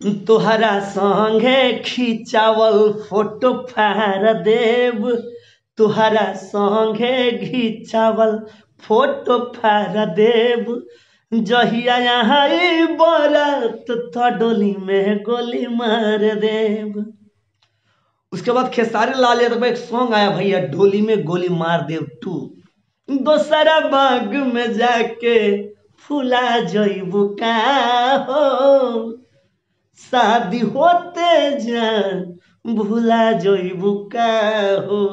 तोहरा संगे खिंचावल फ़ोटो फाड़ देव तोहरा संगे खिंचावल फ़ोटो फाड़ देव जहिया यहाँ बरत तो डोली में गोली मार देव उसके बाद खेसारी लाल यादव का एक सॉन्ग आया, भैया, डोली में गोली मार देव टू दोसरा बाग में जाके फुला जइबू का हो। शादी होते जान, भूला जइबू का हो।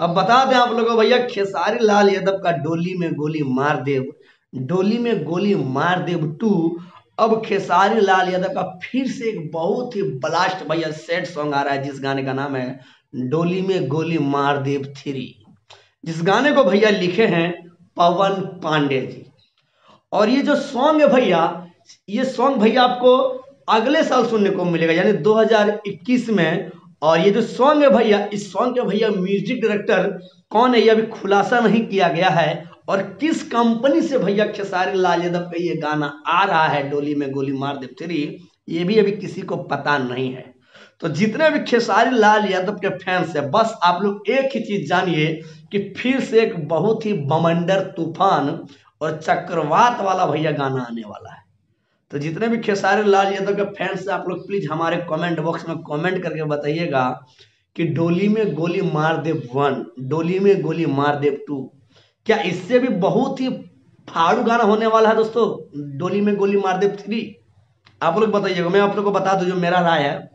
अब बता दें आप लोगों भैया, खेसारी लाल यादव का डोली में गोली मार देव। डोली में गोली मार देव टू अब खेसारी लाल यादव का फिर से एक बहुत ही ब्लास्ट भैया सैड सॉन्ग आ रहा है, जिस गाने का नाम है, डोली में गोली मार देव थ्री जिस गाने को भैया लिखे हैं, पवन पांडे जी। और ये जो सॉन्ग है भैया, ये सॉन्ग भैया आपको अगले साल सुनने को मिलेगा, यानी 2021 में। और ये जो सॉन्ग है भैया, इस सॉन्ग के भैया म्यूज़िक डायरेक्टर कौन है? ये अभी खुलासा नहीं किया गया है। और किस कंपनी से भैया खेसारी लाल यादव का ये गाना आ रहा है? डोली में गोली मार दे थ्री ये भी अभी किसी को पता नहीं है। तो जितने भी खेसारी लाल यादव के फैंस है, बस आप लोग एक ही चीज़ जानिए कि फिर से एक बहुत ही बमंडर तूफ़ान और चक्रवात वाला भैया गाना आने वाला है। तो जितने भी खेसारी लाल यादव के फैंस आप लोग प्लीज़ हमारे कमेंट बॉक्स में कमेंट करके बताइएगा कि डोली में गोली मार देव वन डोली में गोली मार देव टू क्या इससे भी बहुत ही फाड़ू गाना होने वाला है दोस्तों? डोली में गोली मार देव थ्री आप लोग बताइएगा, मैं आप लोग को बता दूँ, जो मेरा राय है,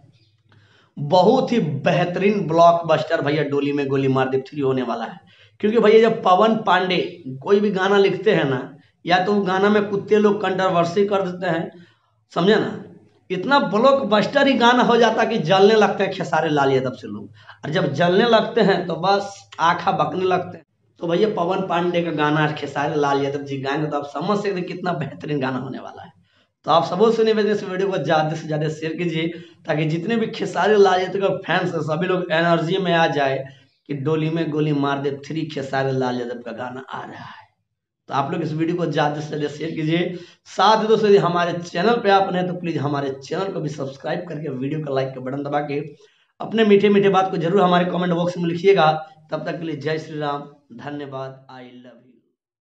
बहुत ही बेहतरीन ब्लॉकबस्टर भैया डोली में गोली मार देव थ्री होने वाला है। क्योंकि भैया जब पवन पांडे कोई भी गाना लिखते हैं ना या तो गाना में कुत्ते लोग कंट्रोवर्सी कर देते हैं, समझे ना? इतना ब्लॉक बस्टर ही गाना हो जाता कि जलने लगते हैं, खेसारे लाल यादव से लोग। और जब जलने लगते हैं तो बस आखा बकने लगते हैं। तो भैया पवन पांडे का गाना खेसारे लाल यादव जी गाएँगे तो आप समझ सकते कितना बेहतरीन गाना होने वाला है। तो आप सबों से निवेदन इस वीडियो को ज़्यादा से ज़्यादा शेयर कीजिए, ताकि जितने भी खेसारी लाल यादव का फैंस है सभी लोग एनर्जी में आ जाए कि डोली में गोली मार दे थ्री खेसारी लाल यादव का गाना आ रहा है। तो आप लोग इस वीडियो को ज़्यादा से ज़्यादा शेयर कीजिए। साथ ही दोस्तों, यदि हमारे चैनल पर आप नए तो प्लीज़ हमारे चैनल को भी सब्सक्राइब करके वीडियो का लाइक का बटन दबा के अपने मीठे मीठे बात को ज़रूर हमारे कमेंट बॉक्स में लिखिएगा। तब तक के लिए जय श्री राम। धन्यवाद। I love you